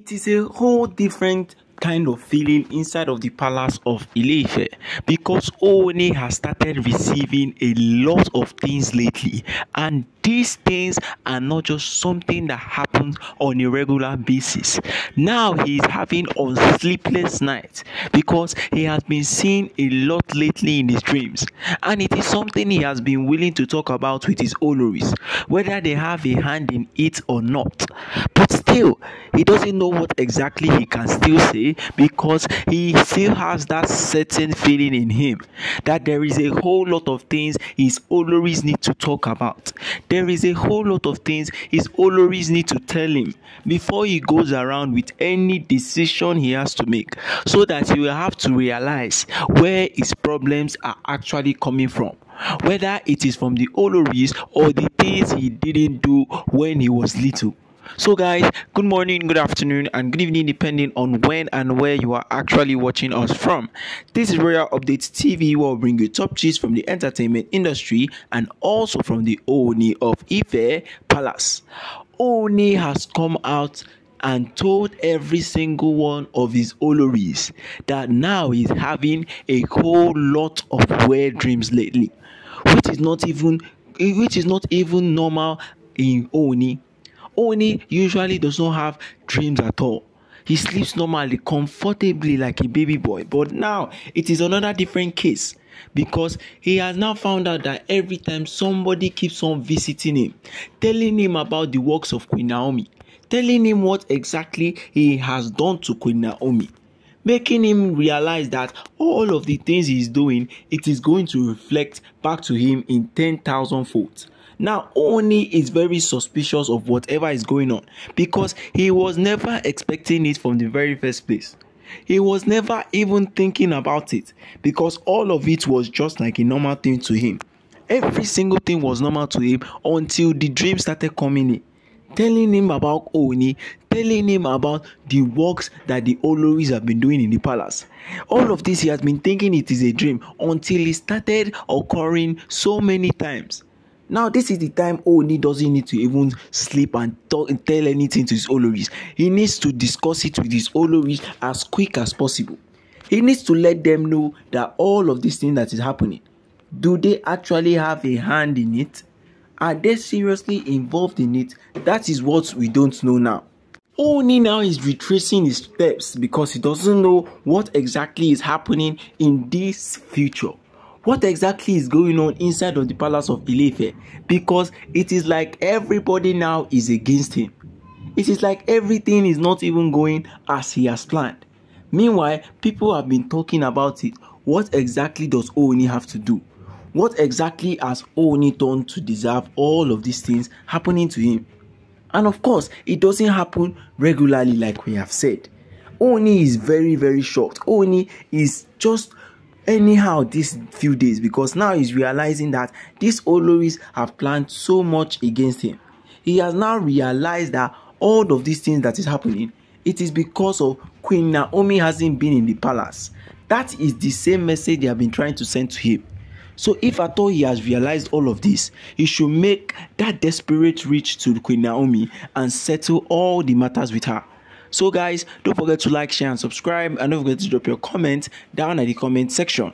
It is a whole different kind of feeling inside of the palace of Ileife because Ooni has started receiving a lot of things lately and these things are not just something that happens on a regular basis. Now he is having a sleepless nights because he has been seeing a lot lately in his dreams and it is something he has been willing to talk about with his Oloris whether they have a hand in it or not. But still, he doesn't know what exactly he can still say because he still has that certain feeling in him that there is a whole lot of things his Oloris need to talk about. There is a whole lot of things his Oloris need to tell him before he goes around with any decision he has to make so that he will have to realize where his problems are actually coming from whether it is from the Oloris or the things he didn't do when he was little. So, guys, good morning, good afternoon, and good evening, depending on when and where you are actually watching us from. This is Royal Updates TV, where we bring you top gist from the entertainment industry and also from the Ooni of Ife Palace. Ooni has come out and told every single one of his Oloris that now he's having a whole lot of weird dreams lately, which is not even which is not even normal in Ooni Ooni usually does not have dreams at all. He sleeps normally, comfortably like a baby boy. But now it is another different case because he has now found out that every time somebody keeps on visiting him, telling him about the works of Queen Naomi, telling him what exactly he has done to Queen Naomi, making him realize that all of the things he is doing, it is going to reflect back to him in 10,000 folds. Now, Ooni is very suspicious of whatever is going on because he was never expecting it from the very first place. He was never even thinking about it because all of it was just like a normal thing to him. Every single thing was normal to him until the dream started coming in. Telling him about Ooni, telling him about the works that the Oloris have been doing in the palace. All of this he has been thinking it is a dream until it started occurring so many times. Now, this is the time Ooni doesn't need to even sleep and talk, tell anything to his Oloris. He needs to discuss it with his Oloris as quick as possible. He needs to let them know that all of this thing that is happening, do they actually have a hand in it? Are they seriously involved in it? That is what we don't know now. Ooni now is retracing his steps because he doesn't know what exactly is happening in this future what exactly is going on inside of the palace of Ileife because it is like everybody now is against him. It is like everything is not even going as he has planned. Meanwhile, people have been talking about it. What exactly does Ooni have to do? What exactly has Ooni done to deserve all of these things happening to him? And of course, it doesn't happen regularly like we have said. Ooni is very, very short. Ooni is just anyhow these few days because now he's realizing that these Oloris have planned so much against him. He has now realized that all of these things that is happening, it is because of Queen Naomi hasn't been in the palace. That is the same message they have been trying to send to him. So if at all he has realized all of this, he should make that desperate reach to Queen Naomi and settle all the matters with her. So guys, don't forget to like, share and subscribe and don't forget to drop your comment down at the comment section.